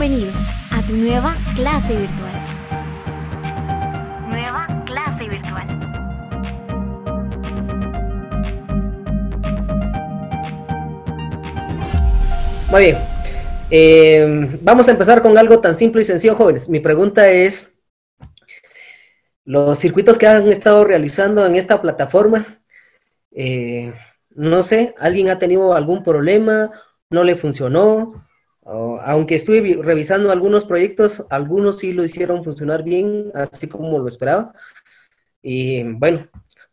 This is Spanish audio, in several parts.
Bienvenido a tu nueva clase virtual. Nueva clase virtual. Muy bien. Eh, vamos a empezar con algo tan simple y sencillo, jóvenes. Mi pregunta es, los circuitos que han estado realizando en esta plataforma, eh, no sé, ¿alguien ha tenido algún problema? ¿No le funcionó? O, aunque estuve revisando algunos proyectos, algunos sí lo hicieron funcionar bien, así como lo esperaba. Y bueno,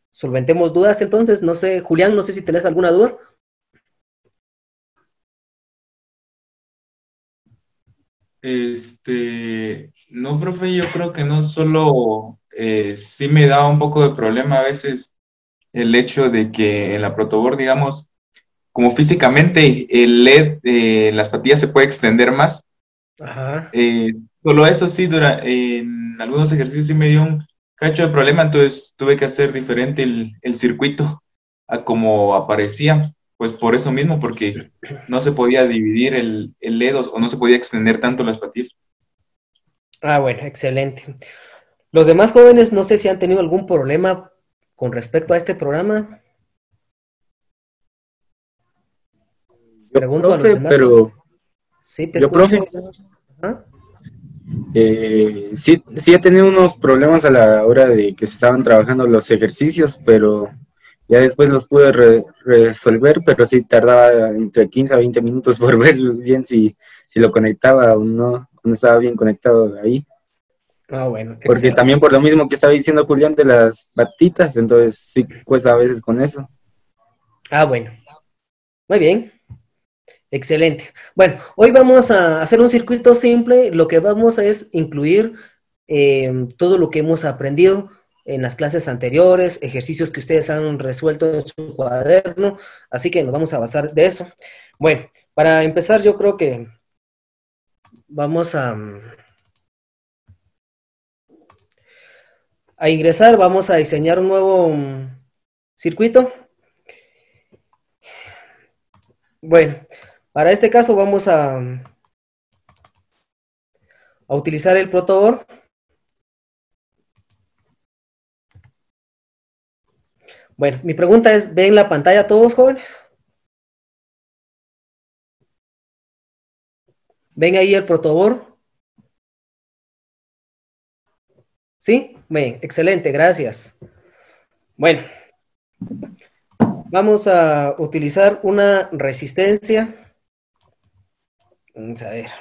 solventemos dudas entonces. No sé, Julián, no sé si tenés alguna duda. Este, no, profe, yo creo que no solo eh, sí me da un poco de problema a veces el hecho de que en la protoboard, digamos, como físicamente el LED, eh, las patillas se puede extender más. Ajá. Eh, solo eso sí, dura, en algunos ejercicios sí me dio un cacho de problema, entonces tuve que hacer diferente el, el circuito a como aparecía. Pues por eso mismo, porque no se podía dividir el, el LED o no se podía extender tanto las patillas. Ah, bueno, excelente. Los demás jóvenes no sé si han tenido algún problema con respecto a este programa. Yo, Pregunto a los profe, demás. pero Sí, te yo, profe. Eh, sí, sí he tenido unos problemas a la hora de que se estaban trabajando los ejercicios, pero ya después los pude re- resolver, pero sí tardaba entre 15 a 20 minutos por ver bien si, si lo conectaba o no, no estaba bien conectado ahí. Ah, bueno. Porque excelente. también por lo mismo que estaba diciendo Julián de las patitas, entonces sí cuesta a veces con eso. Ah, bueno. Muy bien. Excelente. Bueno, hoy vamos a hacer un circuito simple. Lo que vamos a es incluir eh, todo lo que hemos aprendido en las clases anteriores, ejercicios que ustedes han resuelto en su cuaderno. Así que nos vamos a basar de eso. Bueno, para empezar, yo creo que vamos a, a ingresar, vamos a diseñar un nuevo circuito. Bueno, para este caso vamos a, a utilizar el protoboard. Bueno, mi pregunta es, ¿ven la pantalla todos jóvenes? ¿Ven ahí el protoboard? ¿Sí? Bien, excelente, gracias. Bueno, vamos a utilizar una resistencia. Vamos a ver.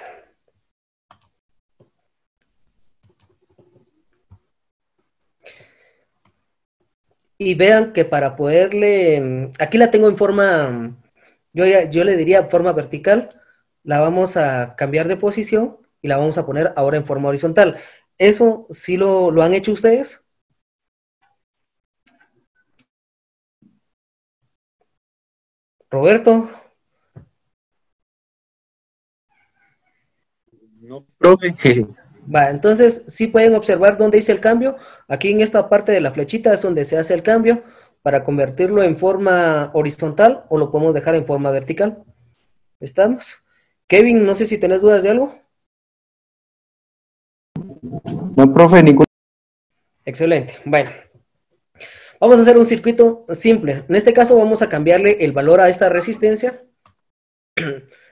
Y vean que para poderle, aquí la tengo en forma, yo, yo le diría forma vertical, la vamos a cambiar de posición y la vamos a poner ahora en forma horizontal. ¿Eso sí lo, lo han hecho ustedes? Roberto, No, profe. va, entonces sí pueden observar dónde hice el cambio. Aquí en esta parte de la flechita es donde se hace el cambio para convertirlo en forma horizontal o lo podemos dejar en forma vertical. ¿Estamos? Kevin, no sé si tenés dudas de algo. No, profe, ningún. Excelente. Bueno, vamos a hacer un circuito simple. En este caso vamos a cambiarle el valor a esta resistencia.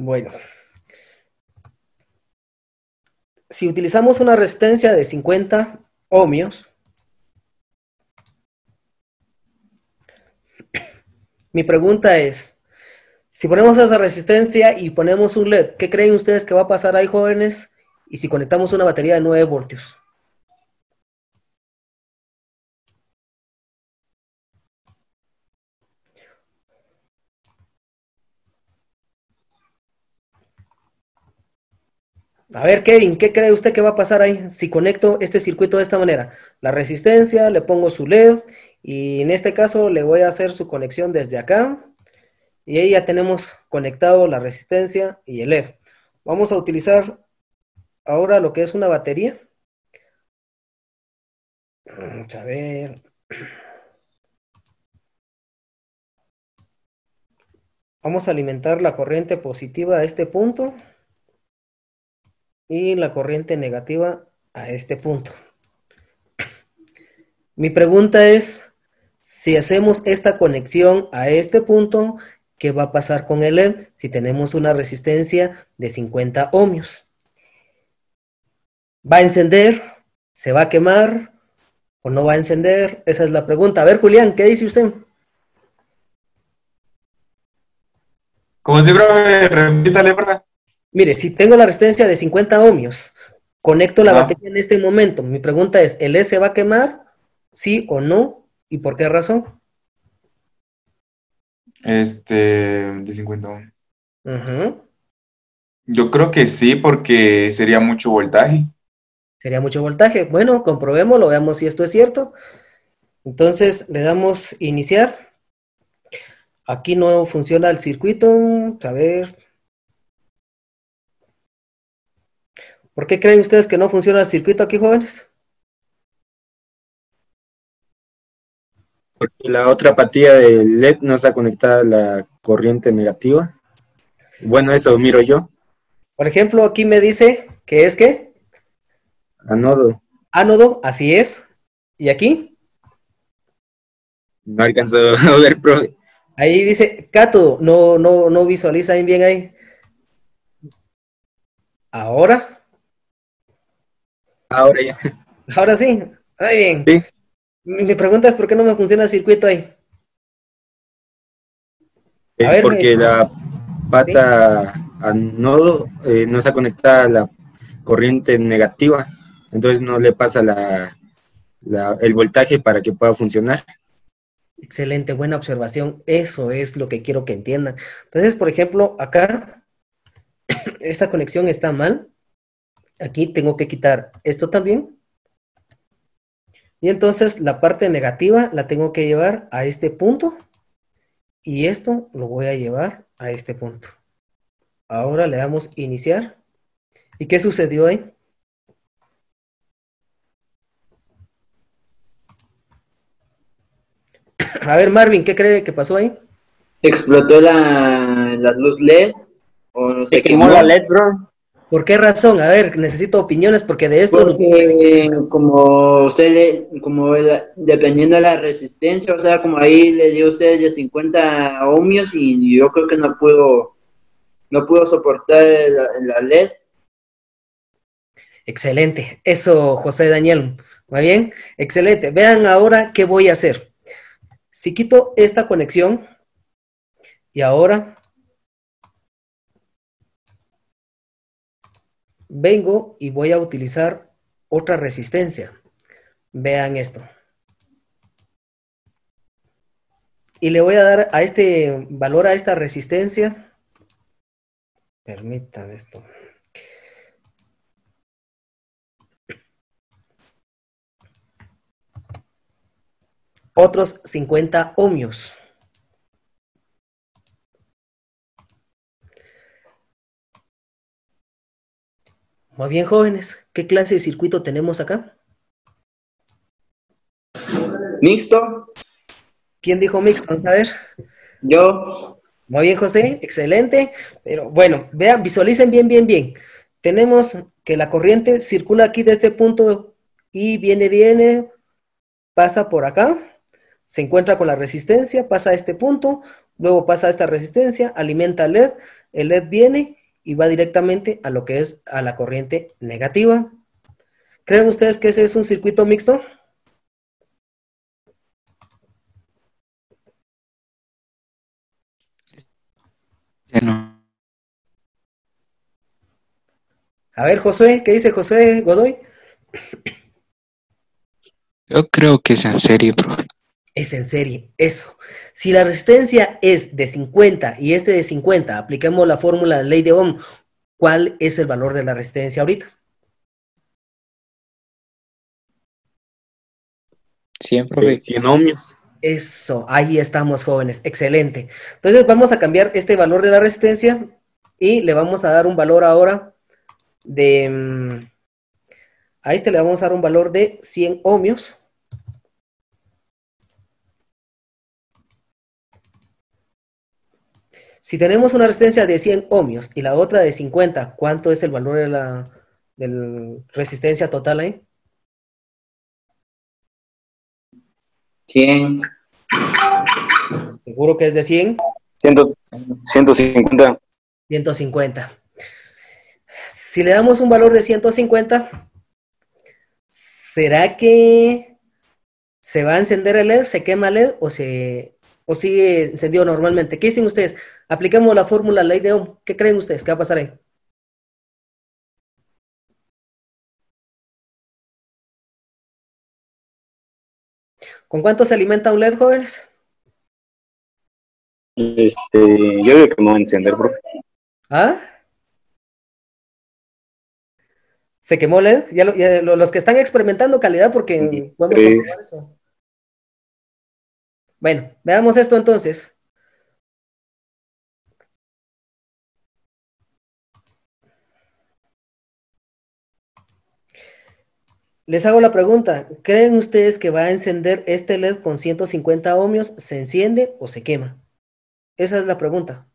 Bueno. Si utilizamos una resistencia de 50 ohmios, mi pregunta es, si ponemos esa resistencia y ponemos un LED, ¿qué creen ustedes que va a pasar ahí, jóvenes? Y si conectamos una batería de 9 voltios. A ver, Kevin, ¿qué cree usted que va a pasar ahí si conecto este circuito de esta manera? La resistencia, le pongo su LED y en este caso le voy a hacer su conexión desde acá Y ahí ya tenemos conectado la resistencia y el LED. Vamos a utilizar ahora lo que es una batería. Vamos a ver. Vamos a alimentar la corriente positiva a este punto y la corriente negativa a este punto. Mi pregunta es, si hacemos esta conexión a este punto, ¿qué va a pasar con el LED si tenemos una resistencia de 50 ohmios? ¿Va a encender? ¿Se va a quemar? ¿O no va a encender? Esa es la pregunta. A ver, Julián, ¿qué dice usted? Como siempre, repítale, ¿verdad? Mire, si tengo la resistencia de 50 ohmios, conecto la Ah. batería en este momento. Mi pregunta es, ¿el LED se va a quemar? ¿Sí o no? ¿Y por qué razón? Este, de 50 ohms. Ujú. Yo creo que sí, porque sería mucho voltaje. Sería mucho voltaje. Bueno, comprobémoslo, veamos si esto es cierto. Entonces le damos iniciar. Aquí no funciona el circuito. A ver. ¿Por qué creen ustedes que no funciona el circuito aquí, jóvenes? Porque la otra patilla del LED no está conectada a la corriente negativa. Bueno, eso miro yo. Por ejemplo, aquí me dice que es que Anodo. ánodo, así es. ¿Y aquí? No alcanzo a ver, profe. Ahí dice cátodo, no, no, no visualizan bien ahí. Ahora, Ahora ya. ahora sí. Muy bien. Sí. Mi pregunta es por qué no me funciona el circuito ahí. Eh, ver, porque me- la pata anodo eh, no está conectada a la corriente negativa. Entonces no le pasa la, la- el voltaje para que pueda funcionar. Excelente, buena observación. Eso es lo que quiero que entiendan. Entonces, por ejemplo, acá esta conexión está mal. Aquí tengo que quitar esto también. Y entonces la parte negativa la tengo que llevar a este punto. Y esto lo voy a llevar a este punto. Ahora le damos iniciar. ¿Y qué sucedió ahí? A ver, Marvin, ¿qué cree que pasó ahí? explotó la, la luz LED o se, Se quemó la LED, bro. ¿Por qué razón? A ver, necesito opiniones porque de esto... nos- Porque como usted, le- como dependiendo de la resistencia, o sea, como ahí le dio usted de 50 ohmios y yo creo que no pudo, no pudo soportar la, la LED. Excelente. Eso, José Daniel. ¿Va bien? Excelente. Vean ahora qué voy a hacer. Si quito esta conexión y ahora vengo y voy a utilizar otra resistencia. Vean esto. Y le voy a dar a este valor a esta resistencia. Permítanme esto. otros 50 ohmios. Muy bien, jóvenes. ¿Qué clase de circuito tenemos acá? Mixto, ¿Quién dijo mixto? Vamos a ver. yo, Muy bien, José. Excelente. Pero bueno, vean, visualicen bien, bien, bien. Tenemos que la corriente circula aquí de este punto y viene, viene, pasa por acá, se encuentra con la resistencia, pasa a este punto, luego pasa a esta resistencia, alimenta el LED, el LED viene y va directamente a lo que es a la corriente negativa. ¿Creen ustedes que ese es un circuito mixto? A ver, José, ¿qué dice José Godoy? Yo creo que es en serie, profe. Es en serie, eso. Si la resistencia es de 50 y este de 50, apliquemos la fórmula de ley de Ohm, ¿cuál es el valor de la resistencia ahorita? 100, Eh, profe. 100 ohmios. Eso, ahí estamos jóvenes, excelente. Entonces vamos a cambiar este valor de la resistencia y le vamos a dar un valor ahora de... mm, A este le vamos a dar un valor de 100 ohmios. Si tenemos una resistencia de 100 ohmios y la otra de 50, ¿cuánto es el valor de la resistencia total ahí? 100. Seguro que es de 100. 150. 150. Si le damos un valor de 150, ¿será que se va a encender el LED, se quema el LED o, se, o sigue encendido normalmente? ¿Qué dicen ustedes? Apliquemos la fórmula ley de Ohm. ¿Qué creen ustedes? ¿Qué va a pasar ahí? ¿Con cuánto se alimenta un LED, jóvenes? Este, yo digo que me voy a encender, profe. ¿Ah? ¿Se quemó LED? Ya lo- ya lo- los que están experimentando calidad, porque Tres. comprobar eso. Bueno, veamos esto entonces. Les hago la pregunta, ¿creen ustedes que va a encender este LED con 150 ohmios? ¿Se enciende o se quema? Esa es la pregunta.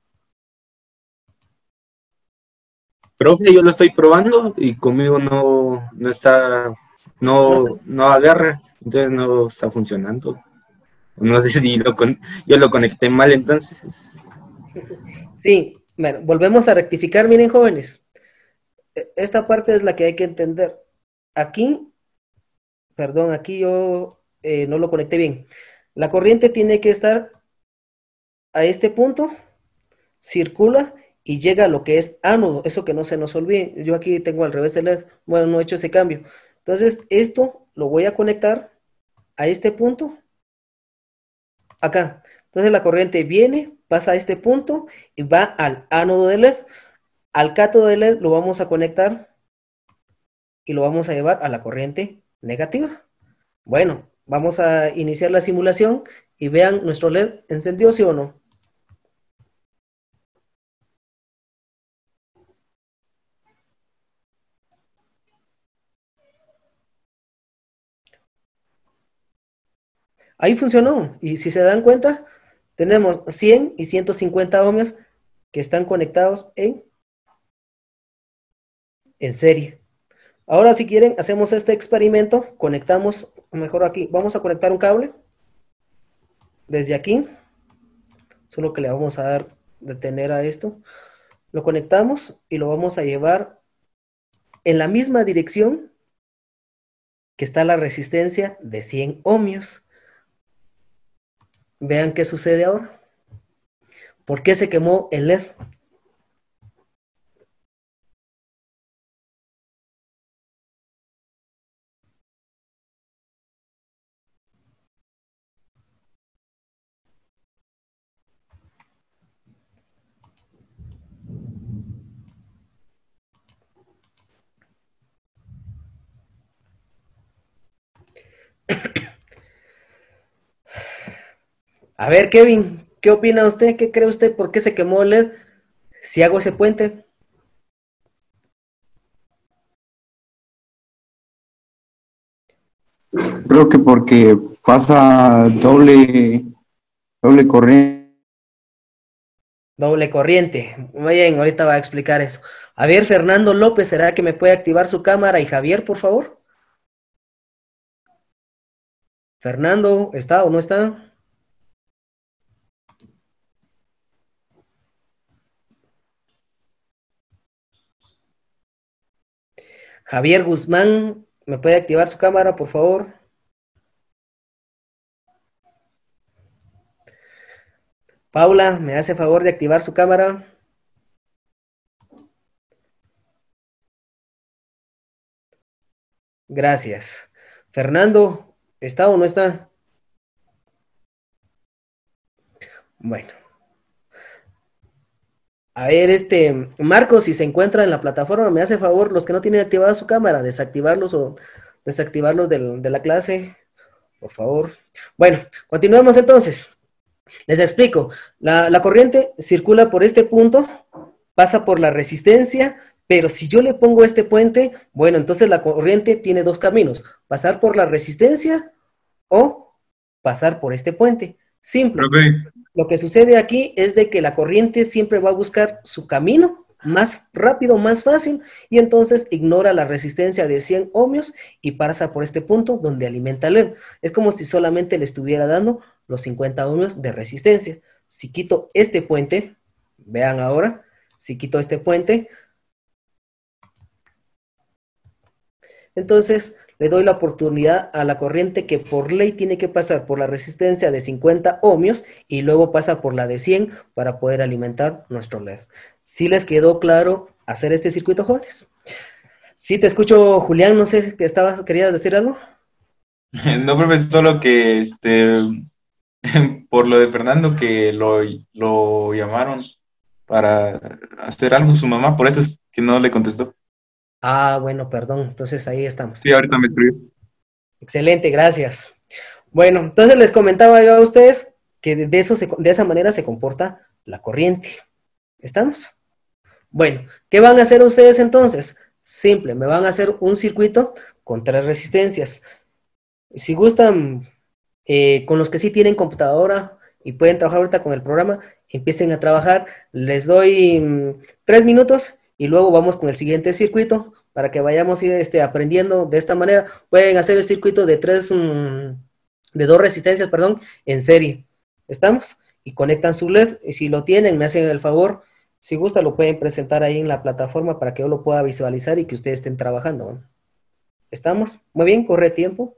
Profe, yo lo estoy probando y conmigo no, no está, no, no agarra, entonces no está funcionando. No sé si lo con- yo lo conecté mal entonces. Sí, bueno, volvemos a rectificar, miren jóvenes. E- Esta parte es la que hay que entender. Aquí, perdón, aquí yo eh, no lo conecté bien. La corriente tiene que estar a este punto, circula y llega a lo que es ánodo, eso que no se nos olvide. Yo aquí tengo al revés el LED, bueno, no he hecho ese cambio. Entonces, esto lo voy a conectar a este punto, acá. Entonces la corriente viene, pasa a este punto y va al ánodo de LED. Al cátodo de LED lo vamos a conectar y lo vamos a llevar a la corriente negativa. Bueno, vamos a iniciar la simulación y vean nuestro LED encendió, ¿sí o no? Ahí funcionó. Y si se dan cuenta, tenemos 100 y 150 ohmios que están conectados en, en serie. Ahora, si quieren, hacemos este experimento. Conectamos, mejor aquí, vamos a conectar un cable desde aquí. Solo que le vamos a dar detener a esto. Lo conectamos y lo vamos a llevar en la misma dirección que está la resistencia de 100 ohmios. Vean qué sucede ahora. ¿Por qué se quemó el LED? A ver, Kevin, ¿qué opina usted? ¿Qué cree usted? ¿Por qué se quemó el LED? Si hago ese puente. Creo que porque pasa doble, doble corriente. Doble corriente. Muy bien, ahorita va a explicar eso. A ver, Fernando López, ¿será que me puede activar su cámara? Y Javier, por favor. Fernando, ¿está o no está? Javier Guzmán, ¿me puede activar su cámara, por favor? Paula, ¿me hace favor de activar su cámara? Gracias. Fernando, ¿está o no está? Bueno. A ver, este, Marcos, si se encuentra en la plataforma, me hace favor, los que no tienen activada su cámara, desactivarlos o desactivarlos del- de la clase. Por favor. Bueno, continuemos entonces. Les explico. La, la corriente circula por este punto, pasa por la resistencia, pero si yo le pongo este puente, bueno, entonces la corriente tiene dos caminos, pasar por la resistencia o pasar por este puente. Simple. Lo que sucede aquí es de que la corriente siempre va a buscar su camino más rápido, más fácil, y entonces ignora la resistencia de 100 ohmios y pasa por este punto donde alimenta el LED. Es como si solamente le estuviera dando los 50 ohmios de resistencia. Si quito este puente, vean ahora, si quito este puente, entonces le doy la oportunidad a la corriente que por ley tiene que pasar por la resistencia de 50 ohmios y luego pasa por la de 100 para poder alimentar nuestro LED. ¿Sí les quedó claro hacer este circuito, jóvenes? Sí, te escucho, Julián, no sé, ¿qué estabas, ¿querías decir algo? no, profe, solo que este, por lo de Fernando que lo, lo llamaron para hacer algo su mamá, por eso es que no le contestó. Ah, bueno, perdón, entonces ahí estamos. Sí, ahorita me escribió. Excelente, gracias. Bueno, entonces les comentaba yo a ustedes que de, eso se- de esa manera se comporta la corriente. ¿Estamos? Bueno, ¿qué van a hacer ustedes entonces? Simple, me van a hacer un circuito con tres resistencias. Si gustan, eh, con los que sí tienen computadora y pueden trabajar ahorita con el programa, empiecen a trabajar. Les doy mm, tres minutos y luego vamos con el siguiente circuito para que vayamos este, aprendiendo de esta manera. Pueden hacer el circuito de tres, mm, de dos resistencias, perdón, en serie. ¿Estamos? Y conectan su LED. Y si lo tienen, me hacen el favor. Si gusta, lo pueden presentar ahí en la plataforma para que yo lo pueda visualizar y que ustedes estén trabajando. ¿Estamos? Muy bien, corre tiempo.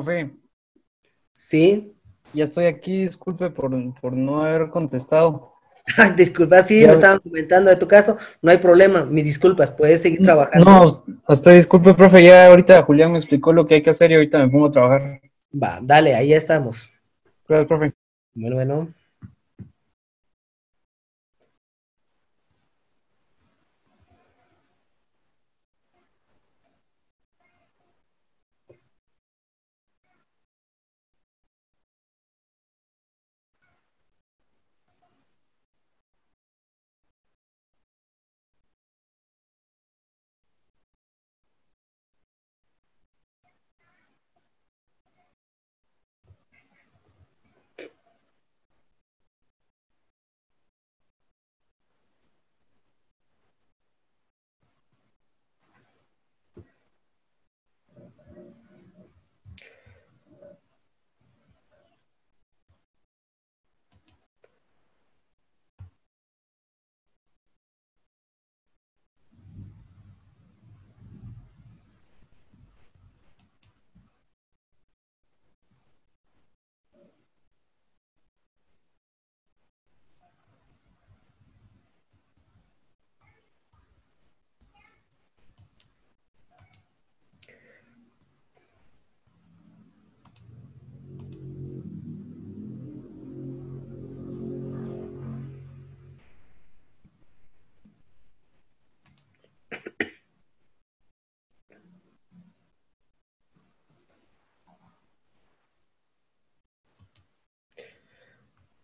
Profe, Sí. ya estoy aquí, disculpe por, por no haber contestado. Disculpa, sí, Ya me estaban comentando de tu caso. No hay problema, mis disculpas, puedes seguir trabajando. No, hasta disculpe, profe, ya ahorita Julián me explicó lo que hay que hacer y ahorita me pongo a trabajar. Va, dale, ahí estamos. Gracias, profe. Bueno, bueno.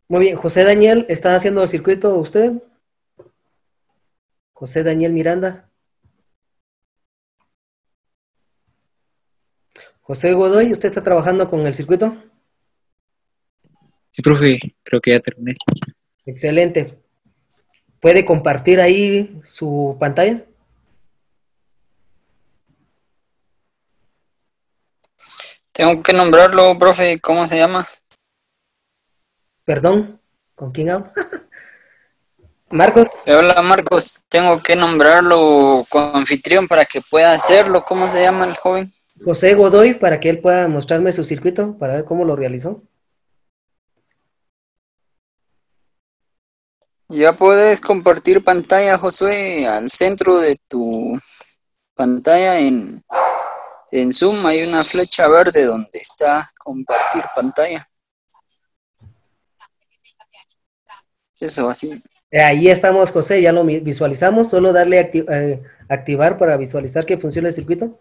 Muy bien, José Daniel, ¿está haciendo el circuito usted? José Daniel Miranda. José Godoy, ¿usted está trabajando con el circuito? Sí, profe, creo que ya terminé. Excelente. ¿Puede compartir ahí su pantalla? Tengo que nombrarlo, profe, ¿cómo se llama? Perdón, ¿con quién hablo? Marcos, Hola Marcos, tengo que nombrarlo anfitrión para que pueda hacerlo. ¿Cómo se llama el joven? José Godoy, para que él pueda mostrarme su circuito, para ver cómo lo realizó. Ya puedes compartir pantalla, Josué, al centro de tu pantalla en, en Zoom hay una flecha verde donde está compartir pantalla. Eso, así. Eh, Ahí estamos, José, ya lo visualizamos. Solo darle acti- eh, activar para visualizar que funciona el circuito.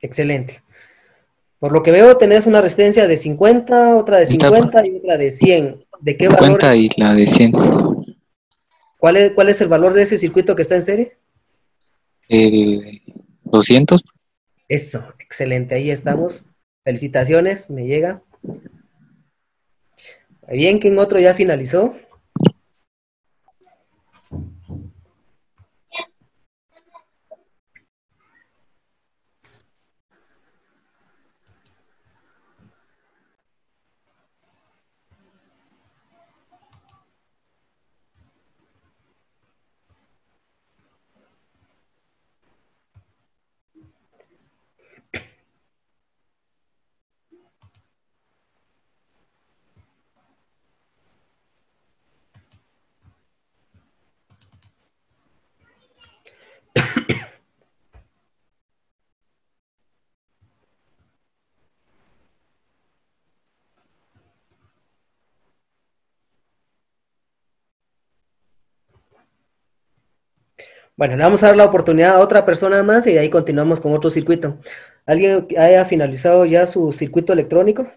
Excelente. Por lo que veo, tenés una resistencia de 50, otra de Ahí está, 50 y otra de 100. ¿De qué valor? 50 y la de 100. ¿Cuál es, cuál es el valor de ese circuito que está en serie? El 200. Eso, excelente, ahí estamos. Felicitaciones, me llega. Bien, ¿quién otro ya finalizó? Bueno, le vamos a dar la oportunidad a otra persona más y ahí continuamos con otro circuito. ¿Alguien haya finalizado ya su circuito electrónico?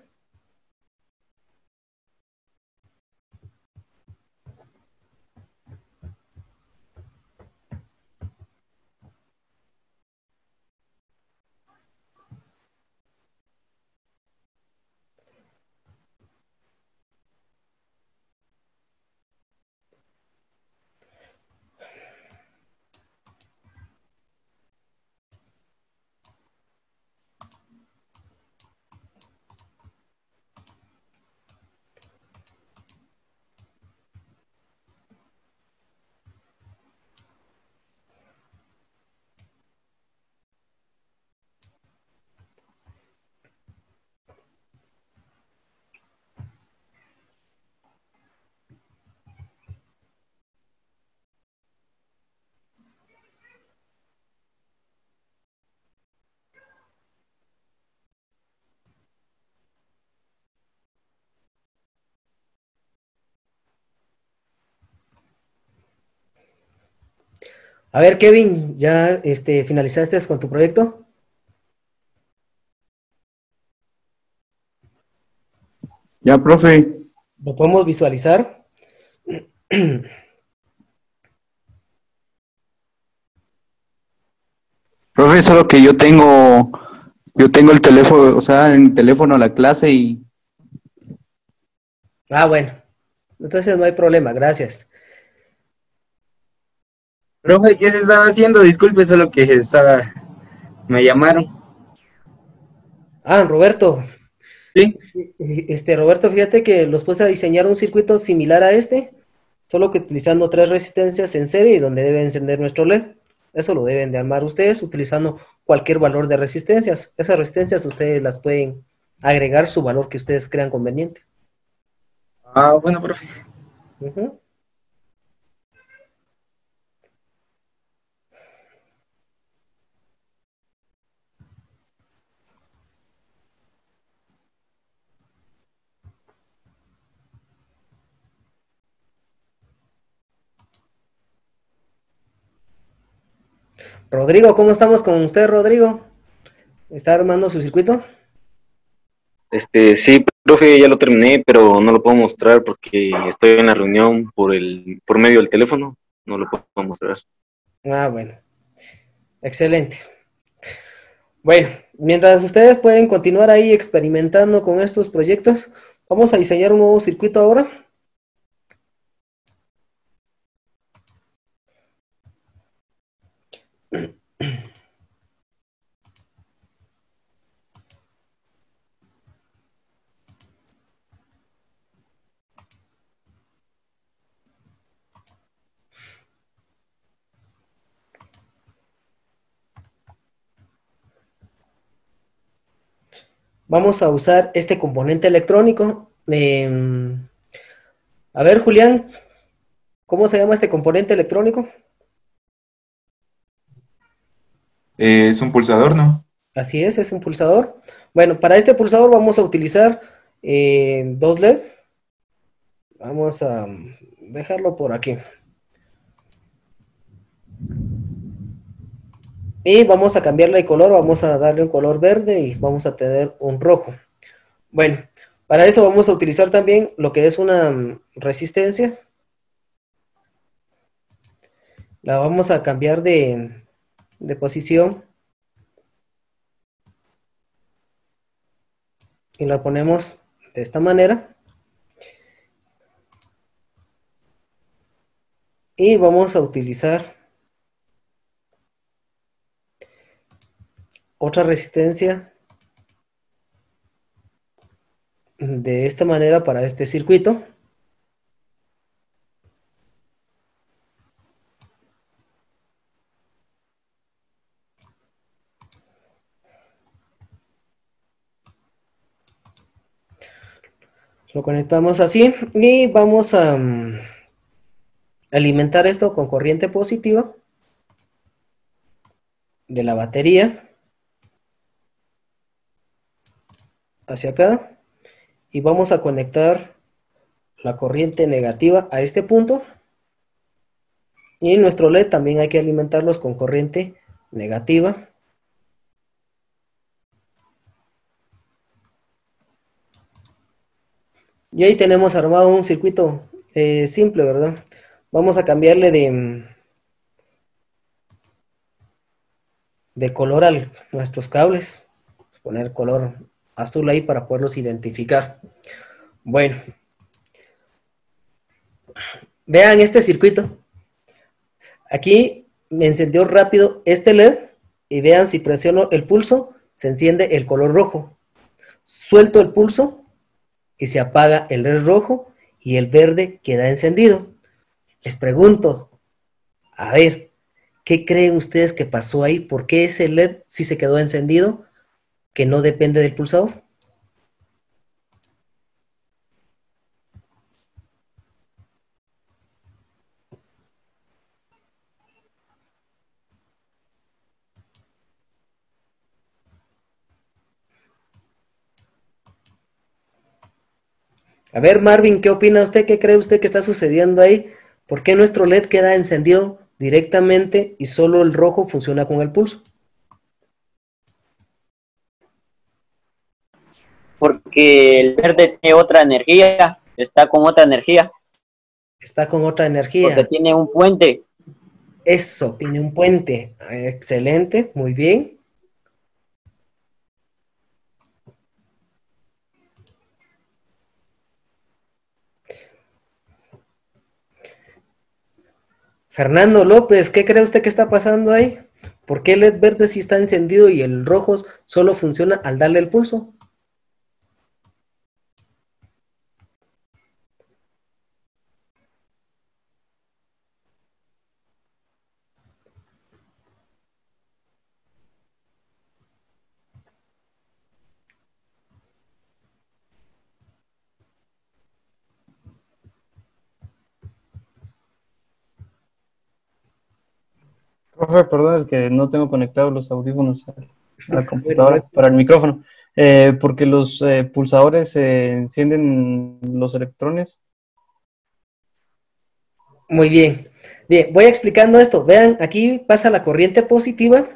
A ver, Kevin, ¿ya este, finalizaste con tu proyecto? Ya, profe. ¿Lo podemos visualizar? Profe, solo que yo tengo, yo tengo el teléfono, o sea, en el teléfono la clase y Ah, bueno. Entonces no hay problema, gracias. Profe, ¿qué se estaba haciendo? Disculpe, solo que estaba... Me llamaron. Ah, Roberto. Sí. Este, Roberto, fíjate que los puse a diseñar un circuito similar a este, solo que utilizando tres resistencias en serie y donde debe encender nuestro LED. Eso lo deben de armar ustedes utilizando cualquier valor de resistencias. Esas resistencias ustedes las pueden agregar su valor que ustedes crean conveniente. Ah, bueno, profe. Ujú. Rodrigo, ¿cómo estamos con usted, Rodrigo? ¿Está armando su circuito? Este, sí, Profe, ya lo terminé, pero no lo puedo mostrar porque estoy en la reunión por el por medio del teléfono. No lo puedo mostrar. Ah, bueno. Excelente. Bueno, mientras ustedes pueden continuar ahí experimentando con estos proyectos, vamos a diseñar un nuevo circuito ahora. Vamos a usar este componente electrónico. Eh, a ver, Julián, ¿cómo se llama este componente electrónico? Eh, es un pulsador, ¿no? Así es, es un pulsador. Bueno, para este pulsador vamos a utilizar eh, dos LED. Vamos a dejarlo por aquí. Y vamos a cambiarle de color, vamos a darle un color verde y vamos a tener un rojo. Bueno, para eso vamos a utilizar también lo que es una mm, resistencia. La vamos a cambiar de, de posición. Y la ponemos de esta manera. Y vamos a utilizar otra resistencia de esta manera para este circuito. Lo conectamos así y vamos a mm, alimentar esto con corriente positiva de la batería hacia acá y vamos a conectar la corriente negativa a este punto y nuestro LED también hay que alimentarlos con corriente negativa Y ahí tenemos armado un circuito eh, simple, ¿verdad? Vamos a cambiarle de, de color a nuestros cables. Vamos a poner color azul ahí para poderlos identificar. Bueno. Vean este circuito. Aquí me encendió rápido este LED y vean si presiono el pulso, se enciende el color rojo. Suelto el pulso y se apaga el LED rojo y el verde queda encendido. Les pregunto, a ver, ¿qué creen ustedes que pasó ahí? ¿Por qué ese LED sí se quedó encendido que no depende del pulsador? A ver, Marvin, ¿qué opina usted? ¿Qué cree usted que está sucediendo ahí? ¿Por qué nuestro LED queda encendido directamente y solo el rojo funciona con el pulso? Porque el verde tiene otra energía, está con otra energía. Está con otra energía. Porque tiene un puente. Eso, tiene un puente. Excelente, muy bien. Fernando López, ¿qué cree usted que está pasando ahí? ¿Por qué el LED verde sí está encendido y el rojo solo funciona al darle el pulso? Profe, perdón, es que no tengo conectados los audífonos a la computadora para el micrófono. Eh, porque los eh, pulsadores eh, encienden los electrones. Muy bien. Bien, voy explicando esto. Vean, aquí pasa la corriente positiva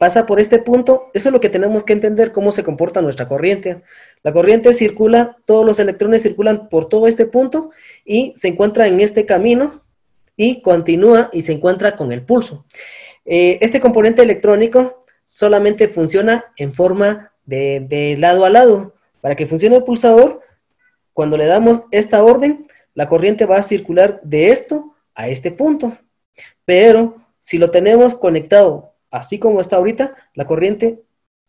pasa por este punto, eso es lo que tenemos que entender, cómo se comporta nuestra corriente. La corriente circula, todos los electrones circulan por todo este punto y se encuentra en este camino y continúa y se encuentra con el pulso. Eh, este componente electrónico solamente funciona en forma de, de lado a lado. Para que funcione el pulsador, cuando le damos esta orden, la corriente va a circular de esto a este punto. Pero si lo tenemos conectado así como está ahorita, la corriente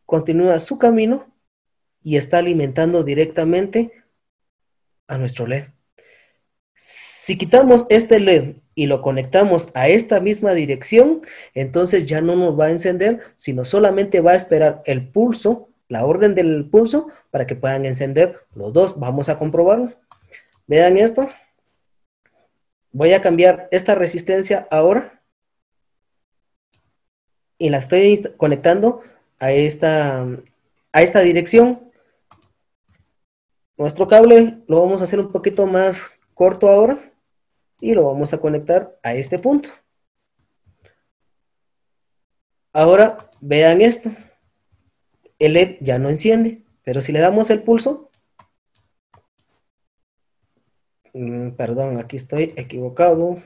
continúa su camino y está alimentando directamente a nuestro LED. Si quitamos este LED y lo conectamos a esta misma dirección, entonces ya no nos va a encender, sino solamente va a esperar el pulso, la orden del pulso, para que puedan encender los dos. Vamos a comprobarlo. Vean esto. Voy a cambiar esta resistencia ahora y la estoy conectando a esta, a esta dirección. Nuestro cable lo vamos a hacer un poquito más corto ahora y lo vamos a conectar a este punto. Ahora vean esto. El LED ya no enciende, pero si le damos el pulso, mm, perdón, aquí estoy equivocado.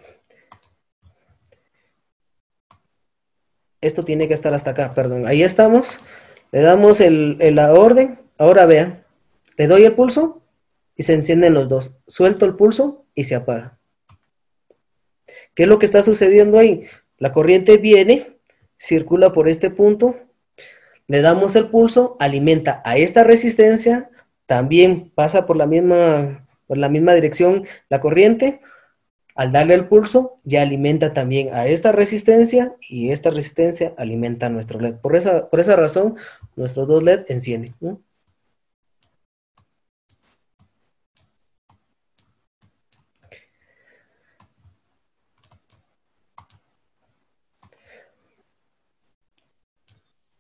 Esto tiene que estar hasta acá, perdón. Ahí estamos. Le damos el, la orden. Ahora vean. Le doy el pulso y se encienden los dos. Suelto el pulso y se apaga. ¿Qué es lo que está sucediendo ahí? La corriente viene, circula por este punto, le damos el pulso, alimenta a esta resistencia, también pasa por la misma, por la misma dirección la corriente, al darle el pulso, ya alimenta también a esta resistencia y esta resistencia alimenta a nuestro LED. Por esa, por esa razón, nuestros dos LED encienden.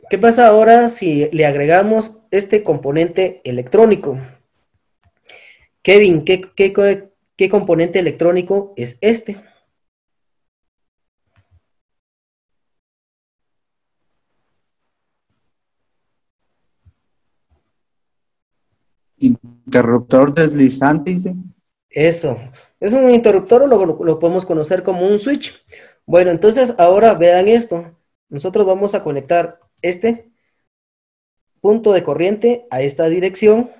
¿Qué pasa ahora si le agregamos este componente electrónico? Kevin, ¿qué, qué, ¿Qué componente electrónico es este? Interruptor deslizante, dice. Eso. Es un interruptor o lo, lo, podemos conocer como un switch. Bueno, entonces ahora vean esto. Nosotros vamos a conectar este punto de corriente a esta dirección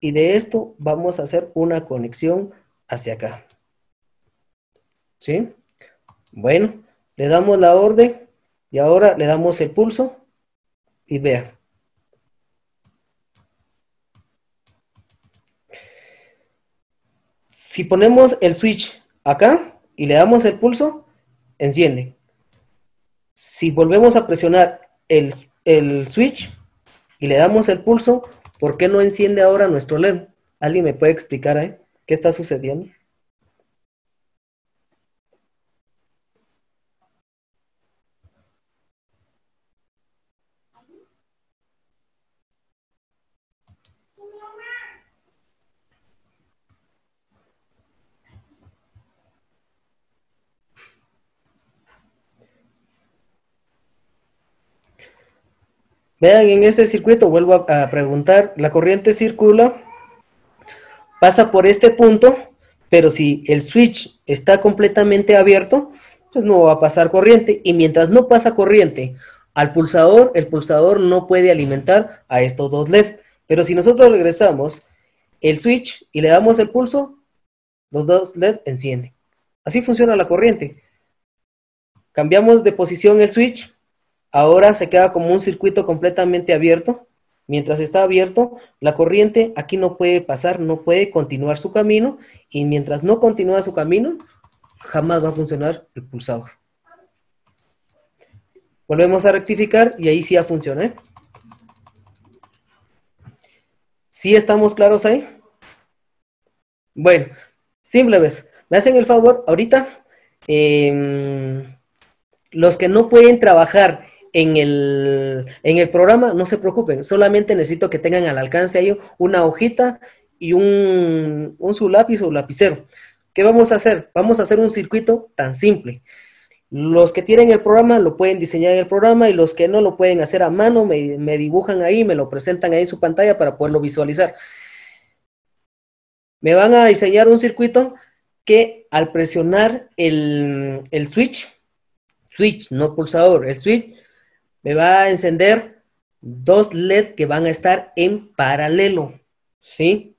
y de esto vamos a hacer una conexión hacia acá. ¿Sí? Bueno, le damos la orden y ahora le damos el pulso y vea. Si ponemos el switch acá y le damos el pulso, enciende. Si volvemos a presionar el, el switch y le damos el pulso, ¿por qué no enciende ahora nuestro LED? ¿Alguien me puede explicar ahí? ¿Qué está sucediendo? Vean, en este circuito, vuelvo a, preguntar, la corriente circula pasa por este punto, pero si el switch está completamente abierto, pues no va a pasar corriente. Y mientras no pasa corriente al pulsador, el pulsador no puede alimentar a estos dos LED. Pero si nosotros regresamos el switch y le damos el pulso, los dos LED encienden. Así funciona la corriente. Cambiamos de posición el switch, ahora se queda como un circuito completamente abierto Mientras está abierto, la corriente aquí no puede pasar, no puede continuar su camino y mientras no continúa su camino, jamás va a funcionar el pulsador. Volvemos a rectificar y ahí sí ya funciona. ¿eh? ¿Sí estamos claros ahí? Bueno, simple vez. Me hacen el favor, ahorita, em, los que no pueden trabajar en el, en el programa, no se preocupen, solamente necesito que tengan al alcance ahí una hojita y un, un su lápiz o lapicero. ¿Qué vamos a hacer? Vamos a hacer un circuito tan simple. Los que tienen el programa lo pueden diseñar en el programa y los que no lo pueden hacer a mano, me, me dibujan ahí, me lo presentan ahí en su pantalla para poderlo visualizar. Me van a diseñar un circuito que al presionar el, el switch, switch, no pulsador, el switch, me va a encender dos LED que van a estar en paralelo, ¿sí?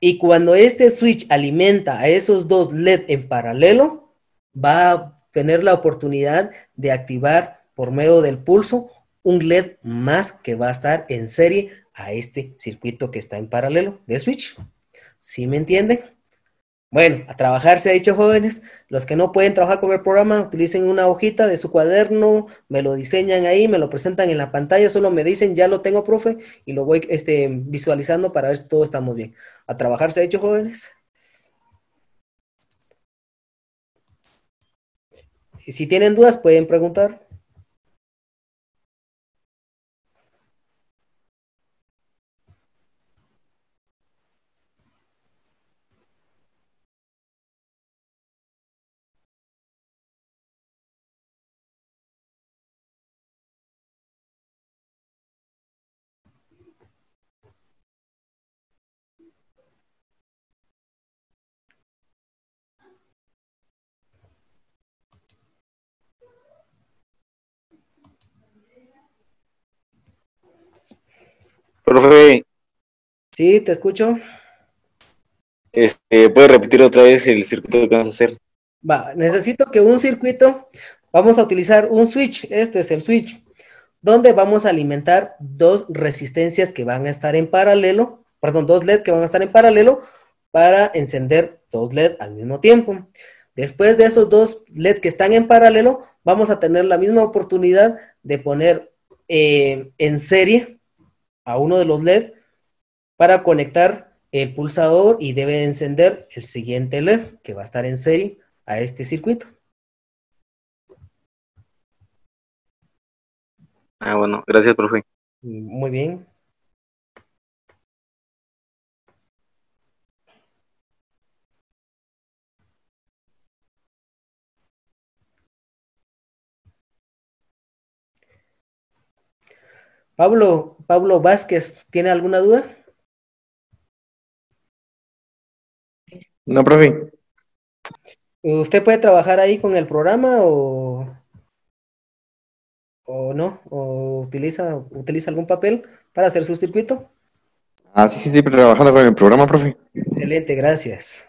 Y cuando este switch alimenta a esos dos LED en paralelo, va a tener la oportunidad de activar por medio del pulso un LED más que va a estar en serie a este circuito que está en paralelo del switch. ¿Sí me entienden? Bueno, a trabajar se ha dicho jóvenes. Los que no pueden trabajar con el programa, utilicen una hojita de su cuaderno, me lo diseñan ahí, me lo presentan en la pantalla, solo me dicen, ya lo tengo, profe, y lo voy este, visualizando para ver si todo estamos bien. A trabajar se ha dicho jóvenes. Y si tienen dudas, pueden preguntar. Profe, Sí, te escucho. este, ¿puede repetir otra vez el circuito que vamos a hacer? Va, necesito que un circuito, vamos a utilizar un switch, este es el switch, donde vamos a alimentar dos resistencias que van a estar en paralelo, perdón, dos LED que van a estar en paralelo para encender dos LED al mismo tiempo. Después de esos dos LED que están en paralelo, vamos a tener la misma oportunidad de poner eh, en serie a uno de los LED para conectar el pulsador y debe encender el siguiente LED que va a estar en serie a este circuito. Ah, bueno, gracias, profe. Muy bien. Pablo, Pablo Vázquez, ¿tiene alguna duda? No, profe. ¿Usted puede trabajar ahí con el programa o, o no? ¿O utiliza, utiliza algún papel para hacer su circuito? Ah, sí, sí, estoy trabajando con el programa, profe. Excelente, gracias.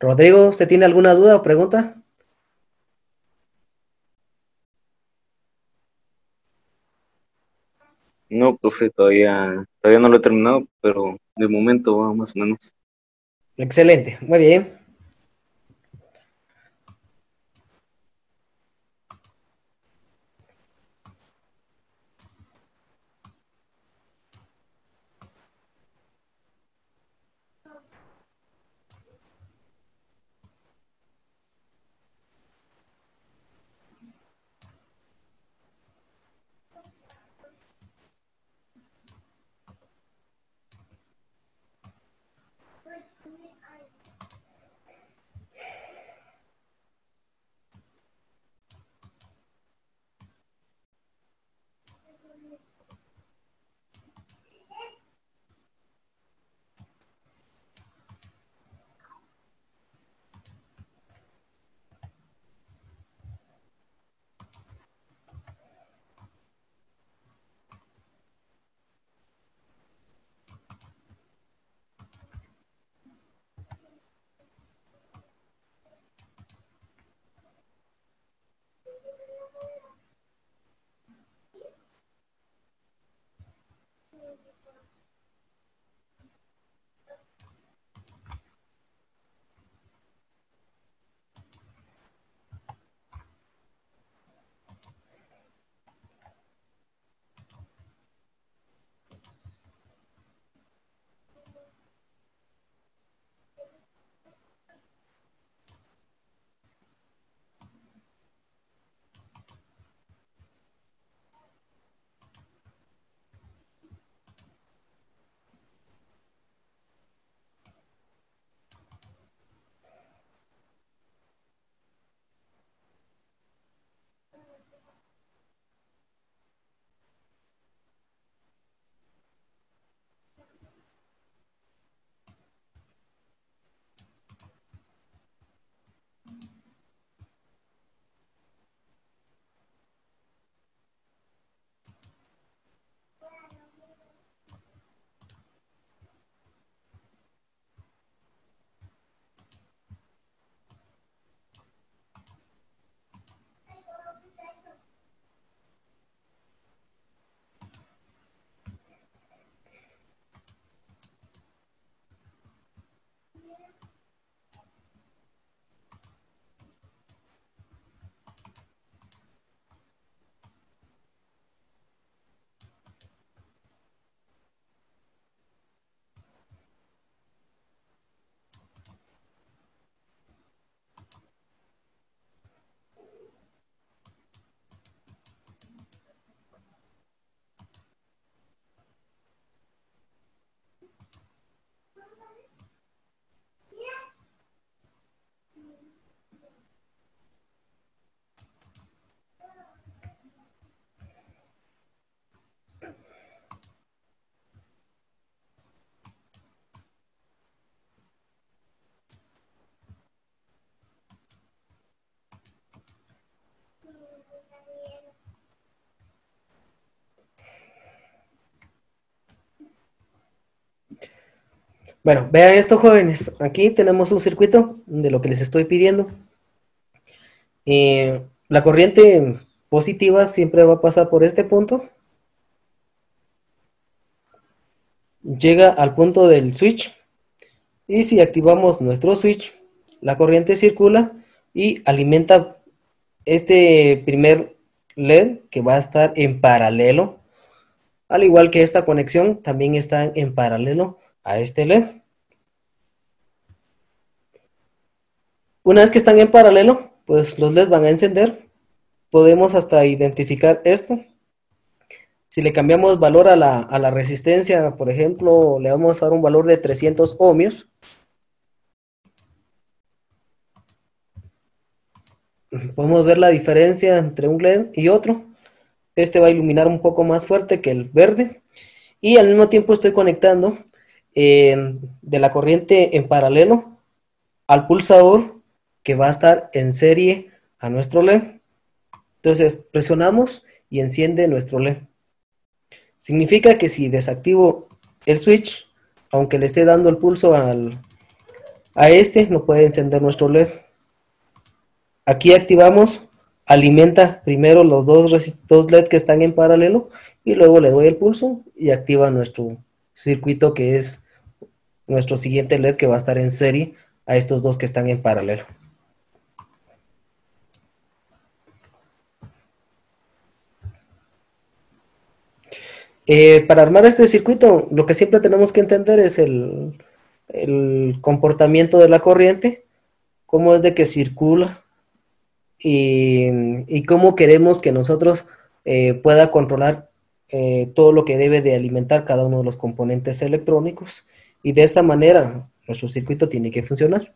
Rodrigo, ¿usted tiene alguna duda o pregunta? No, profe, todavía, todavía no lo he terminado, pero de momento va más o menos. Excelente, muy bien. Bueno, vean esto, jóvenes. Aquí tenemos un circuito de lo que les estoy pidiendo. Eh, la corriente positiva siempre va a pasar por este punto. Llega al punto del switch. Y si activamos nuestro switch, la corriente circula y alimenta este primer LED que va a estar en paralelo. Al igual que esta conexión, también está en paralelo a este LED. Una vez que están en paralelo, pues los LEDs van a encender. Podemos hasta identificar esto. Si le cambiamos valor a la, a la resistencia, por ejemplo, le vamos a dar un valor de 300 ohmios. Podemos ver la diferencia entre un LED y otro. Este va a iluminar un poco más fuerte que el verde. Y al mismo tiempo estoy conectando de la corriente en paralelo al pulsador que va a estar en serie a nuestro LED. Entonces presionamos y enciende nuestro LED. Significa que si desactivo el switch, aunque le esté dando el pulso al, A este no puede encender nuestro LED. Aquí activamos, alimenta primero los dos, dos LED que están en paralelo y luego le doy el pulso y activa nuestro circuito que es nuestro siguiente LED que va a estar en serie a estos dos que están en paralelo. Eh, para armar este circuito, lo que siempre tenemos que entender es el, comportamiento de la corriente, cómo es de que circula y, y cómo queremos que nosotros eh, pueda controlar eh, todo lo que debe de alimentar cada uno de los componentes electrónicos y de esta manera nuestro circuito tiene que funcionar.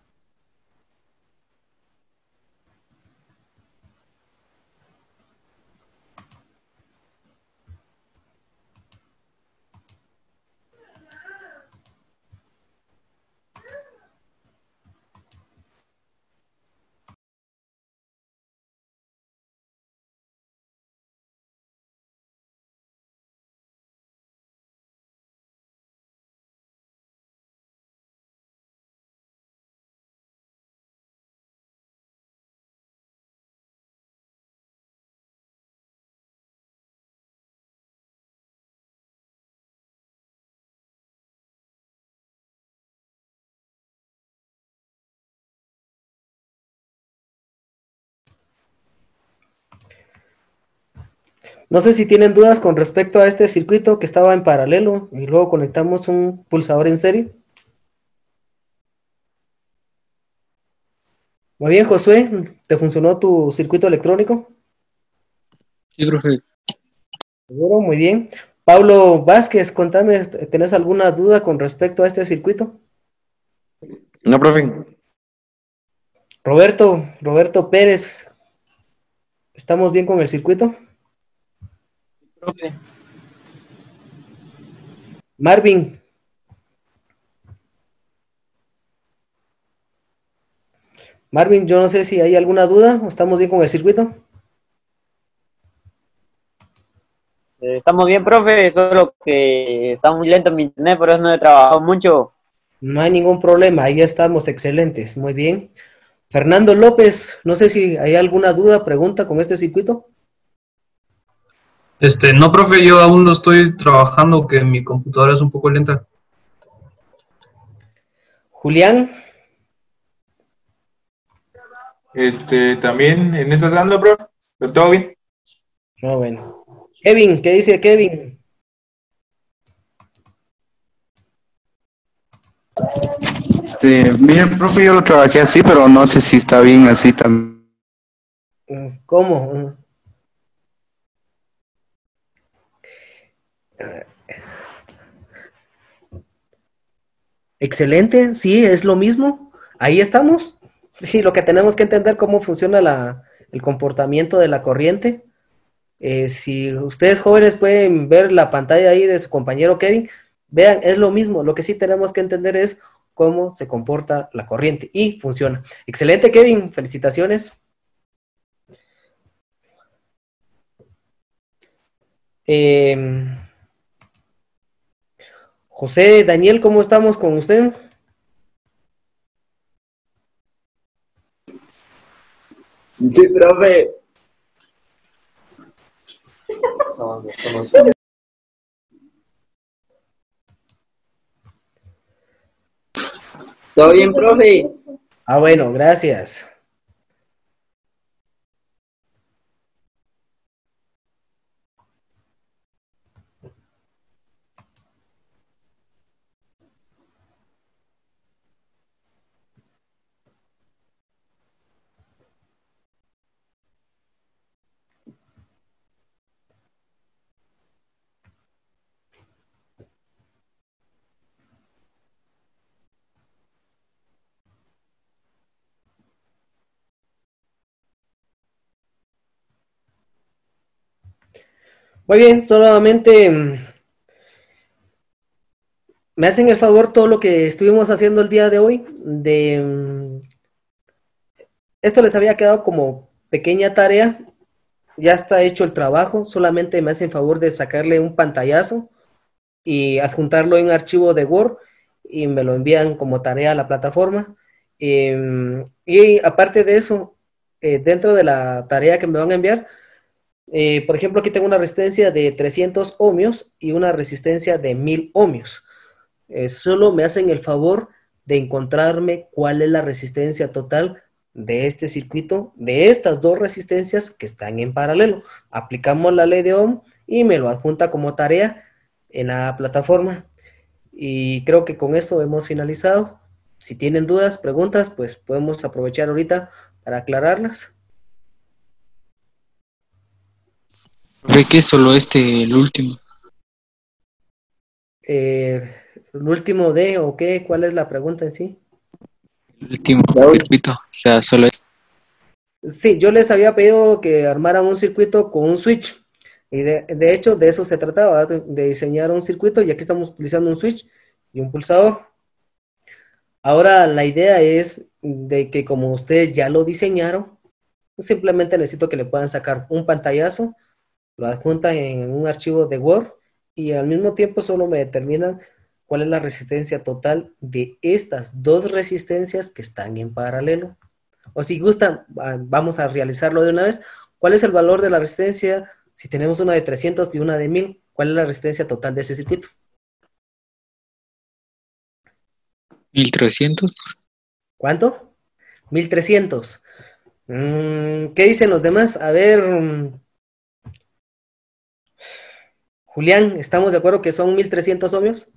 No sé si tienen dudas con respecto a este circuito que estaba en paralelo y luego conectamos un pulsador en serie. Muy bien, Josué, ¿te funcionó tu circuito electrónico? Sí, profe. Seguro, muy bien. Pablo Vázquez, contame, ¿tenés alguna duda con respecto a este circuito? No, profe. Roberto, Roberto Pérez, ¿estamos bien con el circuito? Profe. Marvin. Marvin, yo no sé si hay alguna duda o estamos bien con el circuito. Eh, Estamos bien, profe, solo que está muy lento mi internet, por eso no he trabajado mucho. No hay ningún problema, ahí estamos excelentes, muy bien. Fernando López, no sé si hay alguna duda, pregunta con este circuito. Este, no, profe, yo aún no estoy trabajando, que mi computadora es un poco lenta. Julián, Este, también en esas ando, bro. ¿Pero todo bien? no, bueno. Kevin, ¿qué dice Kevin? Este, mire, profe, yo lo trabajé así, pero no sé si está bien así también. ¿Cómo? Mm. Eh, Excelente, sí, es lo mismo. Ahí estamos. Sí, lo que tenemos que entender cómo funciona la- el comportamiento de la corriente. Eh, si ustedes jóvenes pueden ver la pantalla ahí de su compañero Kevin, vean, es lo mismo. Lo que sí tenemos que entender es cómo se comporta la corriente y funciona. Excelente, Kevin. Felicitaciones. Em, José, Daniel, ¿cómo estamos con usted? Sí, profe. ¿Todo bien, profe? Ah, bueno, gracias. Muy bien, solamente mm, me hacen el favor todo lo que estuvimos haciendo el día de hoy. De mm, esto les había quedado como pequeña tarea. Ya está hecho el trabajo. Solamente me hacen favor de sacarle un pantallazo y adjuntarlo en archivo de Word y me lo envían como tarea a la plataforma. Em, y aparte de eso, eh, dentro de la tarea que me van a enviar, eh, por ejemplo, aquí tengo una resistencia de 300 ohmios y una resistencia de 1000 ohmios. Eh, solo me hacen el favor de encontrarme cuál es la resistencia total de este circuito, de estas dos resistencias que están en paralelo. Aplicamos la ley de Ohm y me lo adjunta como tarea en la plataforma. Y creo que con eso hemos finalizado. Si tienen dudas, preguntas, pues podemos aprovechar ahorita para aclararlas. Ve que es solo este, el último. Eh, el último de o qué, ¿cuál es la pregunta en sí? El último circuito. O sea, solo es. Sí, yo les había pedido que armaran un circuito con un switch. Y de, de hecho, de eso se trataba, de, de diseñar un circuito. Y aquí estamos utilizando un switch y un pulsador. Ahora la idea es de que como ustedes ya lo diseñaron, simplemente necesito que le puedan sacar un pantallazo, lo adjuntan en un archivo de Word y al mismo tiempo solo me determinan cuál es la resistencia total de estas dos resistencias que están en paralelo. O si gustan, va- vamos a realizarlo de una vez. ¿Cuál es el valor de la resistencia? Si tenemos una de 300 y una de 1000, ¿cuál es la resistencia total de ese circuito? 1300. ¿Cuánto? 1300. Mm, ¿qué dicen los demás? A ver, mm, Julián, ¿estamos de acuerdo que son 1300 ohmios?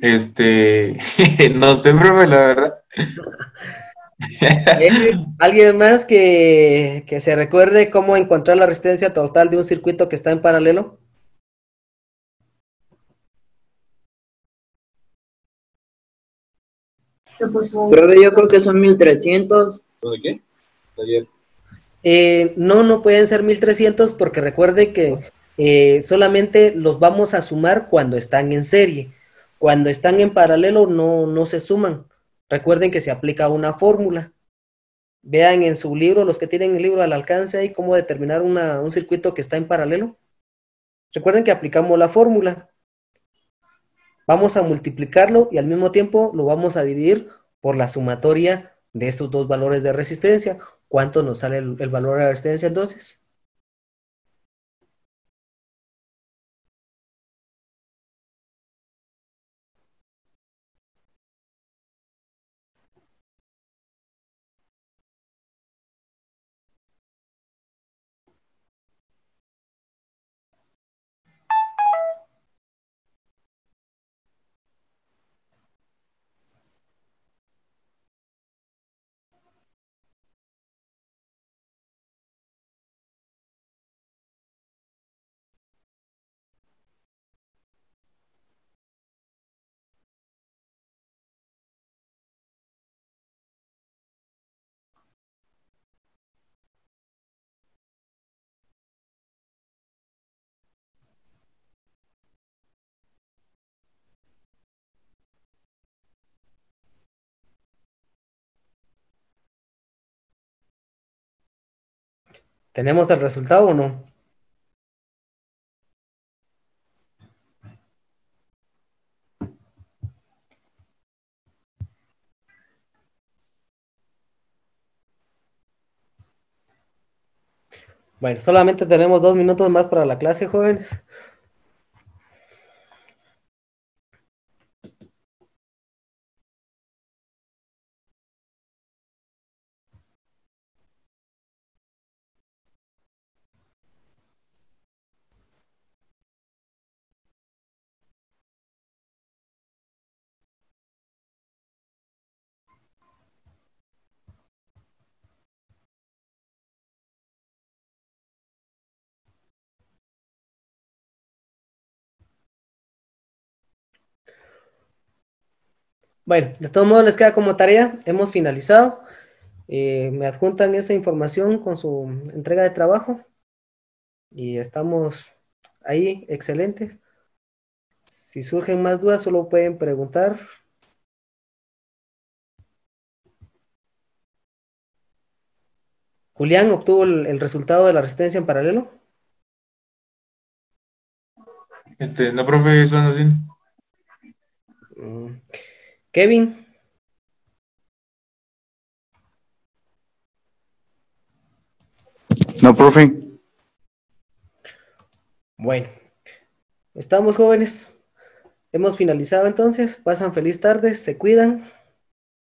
Este, no sé, profe, la verdad. ¿Alguien más que, que se recuerde cómo encontrar la resistencia total de un circuito que está en paralelo? Profe, yo creo que son 1300. ¿De qué? Ayer. Eh, no, no pueden ser 1300 porque recuerde que eh, solamente los vamos a sumar cuando están en serie. Cuando están en paralelo no, no se suman. Recuerden que se aplica una fórmula. Vean en su libro, los que tienen el libro al alcance, ahí cómo determinar un circuito que está en paralelo. Recuerden que aplicamos la fórmula. Vamos a multiplicarlo y al mismo tiempo lo vamos a dividir por la sumatoria de estos dos valores de resistencia. ¿Cuánto nos sale el, el valor de la resistencia entonces? ¿Tenemos el resultado o no? Bueno, solamente tenemos dos minutos más para la clase, jóvenes. Bueno, de todos modos les queda como tarea, hemos finalizado. Eh, me adjuntan esa información con su entrega de trabajo y estamos ahí, excelentes. Si surgen más dudas, solo pueden preguntar. Julián obtuvo el, el resultado de la resistencia en paralelo. Este, no, profe, eso no así. Mm. Kevin. No, profe. Bueno, estamos jóvenes. Hemos finalizado entonces. Pasan feliz tarde, se cuidan.